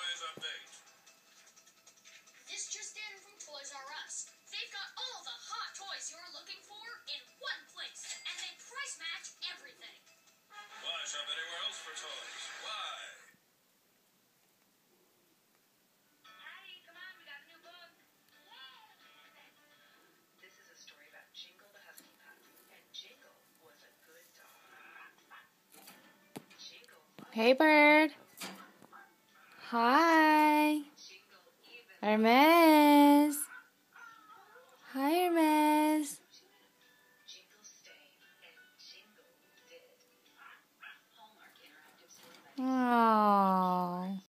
update. This just in from Toys R Us. They've got all the hot toys you're looking for in one place, and they price match everything. Why shop anywhere else for toys? Why? Come on, we got new book. This is a story about Jingle the Husky and Jingle was a good dog. Hey, bird. Hi. Hermes. Hi, Hermes. Oh.